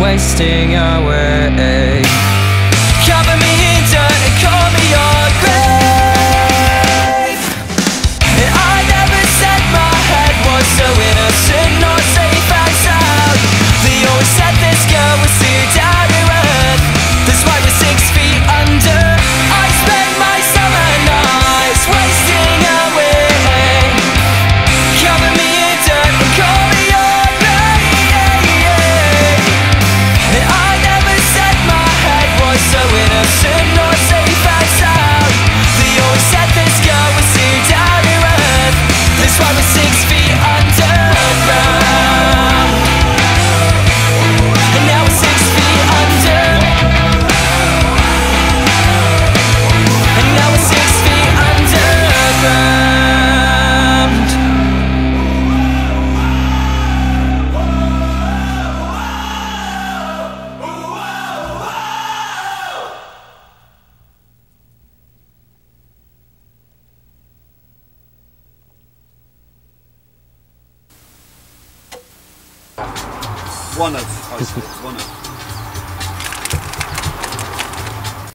wasting away One of, Oh, it's one of.